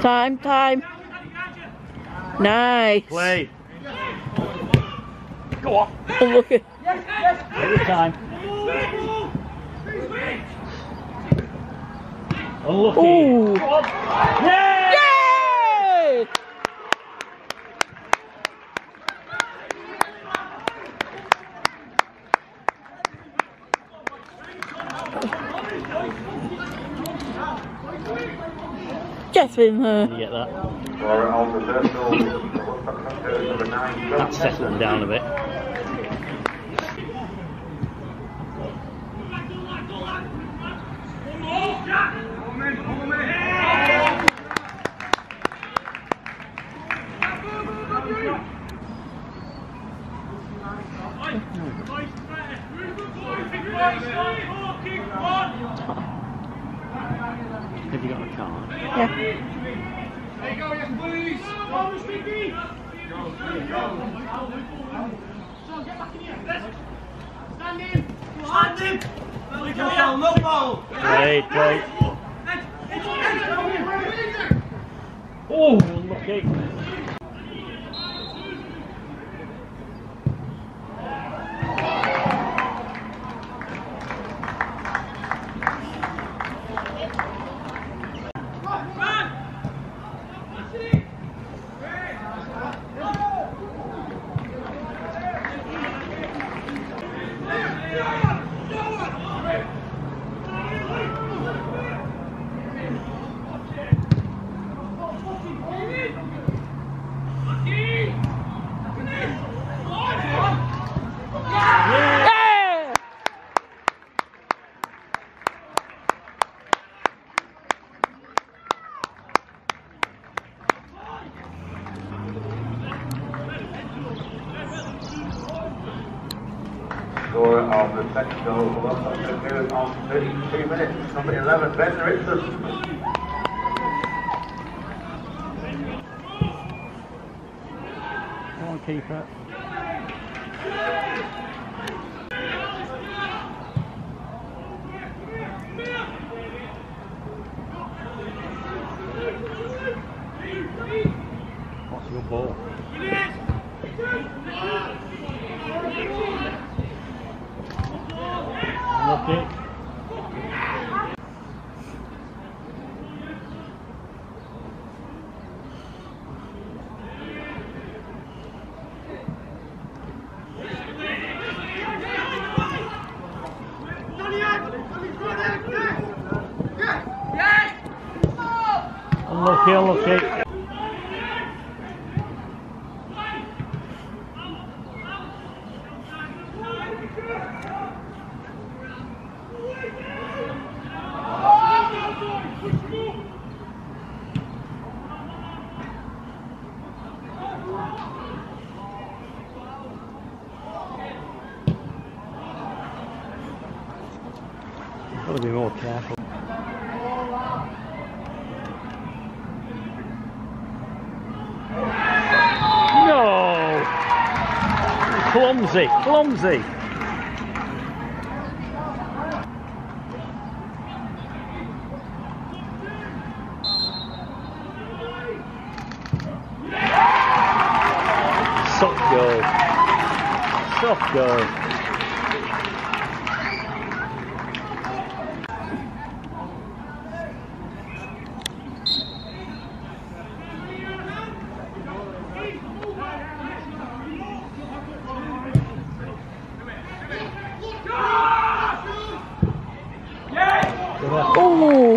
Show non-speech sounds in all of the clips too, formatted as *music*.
Time, time. Nice. Play. Go on. Unlucky. Every time. Unlucky. Ooh. Go on. Yeah! Yay! Get in uh. there. You get that? That's settling down a bit. Zo, jij mag je neer. Rechts. Neer. Staan neer. Nogmaal. Nee. Oh, nog één. Yeah! Score of the second goal for on 33 minutes. Number 11, Ben Richardson. Come on, keeper. Lucky. Unlucky, unlucky. Got to be more careful. No! Clumsy, clumsy. Soft goal. Soft goal. Ooh.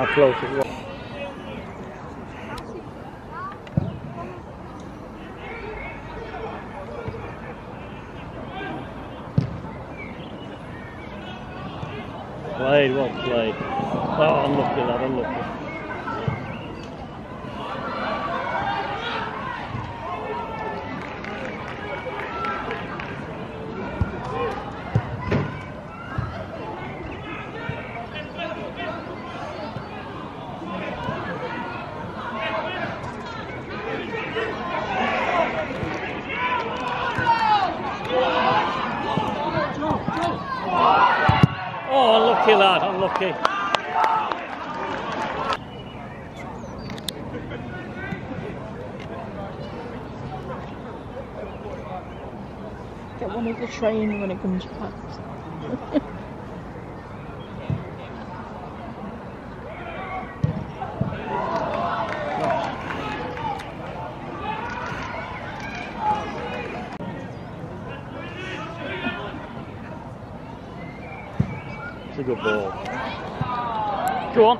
How close it was. Played, well played. Oh, unlucky lad, unlucky. Oh, unlucky lad, unlucky. Get one of the train when it comes past. *laughs* a good ball. Go on.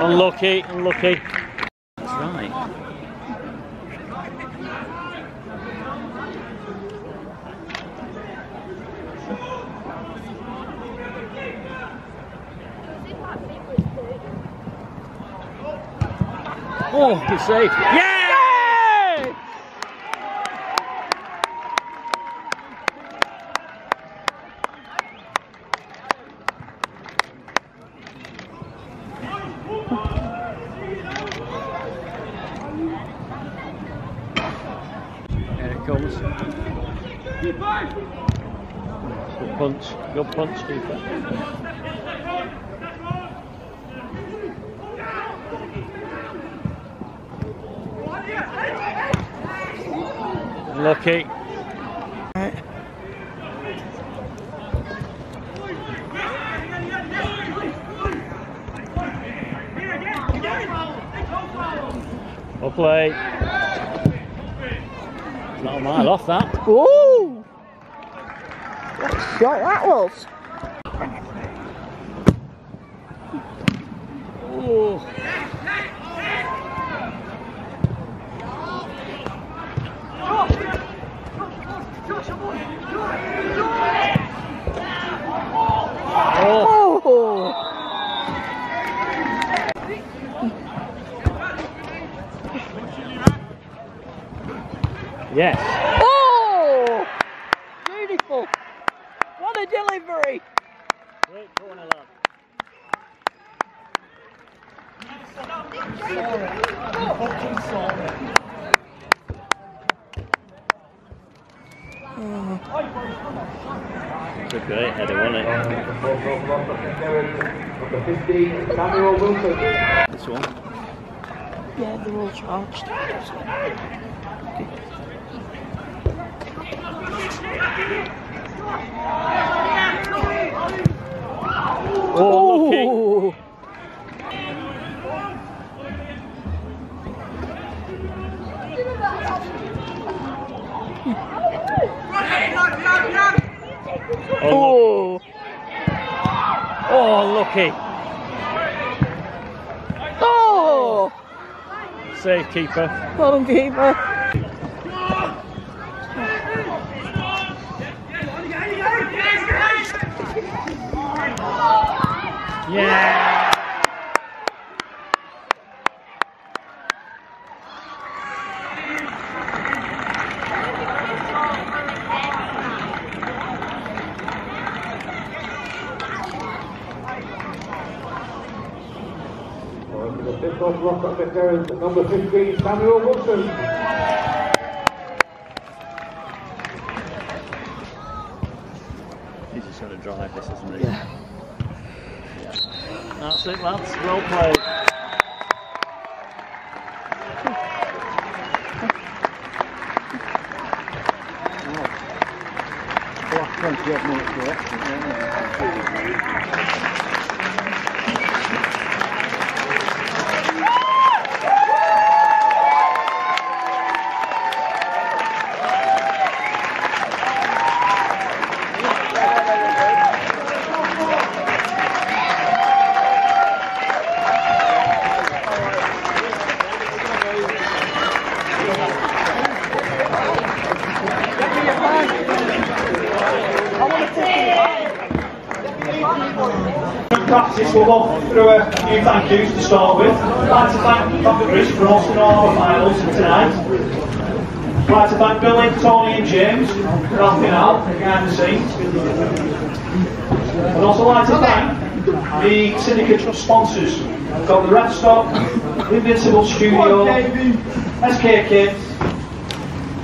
Unlucky, unlucky. That's right. Oh, good save. Yeah! Yay! Here it comes. Good punch, good punch, keeper. Lucky. Right. Not a mile off that. Shot that was. Oh! yes. Oh! Beautiful. What a delivery. Great corner, lad. It's header, wasn't it? 15, This one. Yeah, they're all charged. Oh. Oh! Oh, Oh! Oh, lucky. Oh! Save keeper. Well done, keeper. Yeah. The off rock up there is number 15, Samuel Wilson. He's just going to drive this, isn't he? Yeah. That's it, lads. Well played. Last 28 minutes of extra, minutes, we'll go through a few thank yous to start with. I'd like to thank Dr. Chris for hosting all our finals tonight. I'd like to thank Billy, Tony and James for helping out behind the scenes. I'd also like to thank the syndicate sponsors. We've got the Red Stock, Invincible Studio, SK Kids,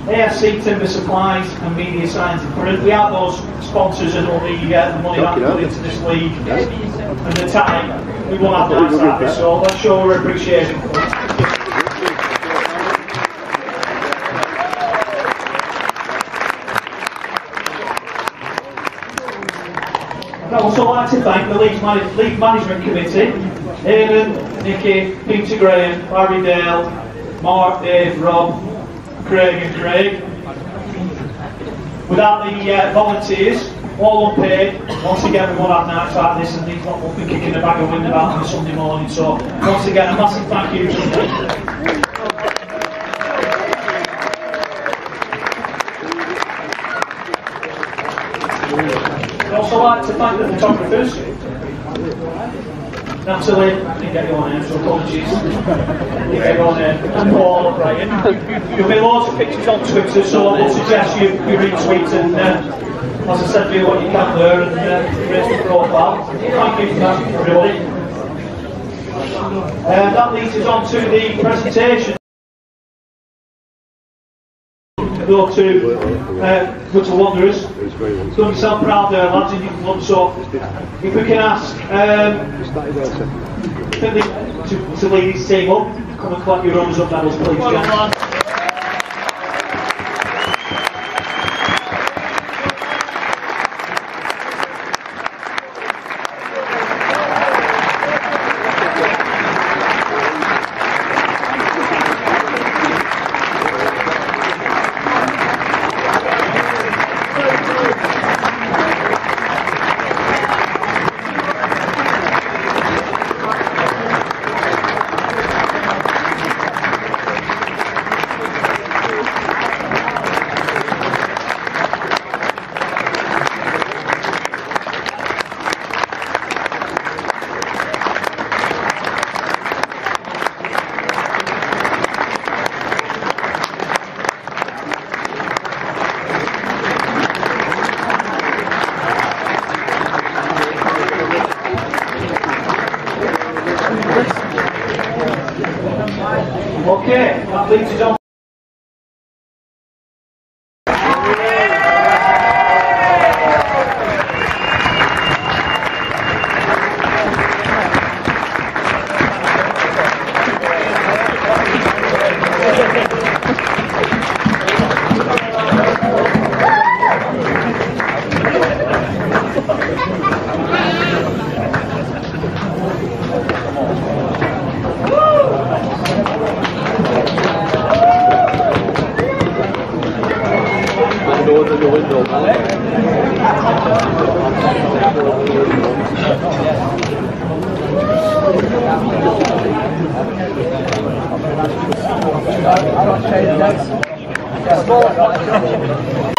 AFC Timber Supplies and Media Science and Print. We are those sponsors and all the, uh, the money that we put into this league and the time. We won't have to answer that, so let's show our appreciation for it. I'd also like to thank the League, Man- League Management Committee, Aidan, Nicky, Peter Graham, Barry Dale, Mark, Dave, Rob, Craig and Craig. Without the uh, volunteers, all unpaid, once again we won't have nights like this and these not will be kicking a bag of wind about on a Sunday morning. So once again a massive thank you. I'd also like to thank the photographers. Natalie, I didn't get name, so apologies. Get Paul Brian. There'll be loads of pictures on Twitter, so I would suggest you, you retweet and, uh, as I said, do what you can there and uh, raise the profile. Thank you for that, everybody. Uh, that leads us on to the presentation. go to uh, go to Wanderers. Done himself proud there, lads, if you can look. So if we can ask um, to, to ladies, team up, come and clap your arms up, medals, please. Well, Thank you.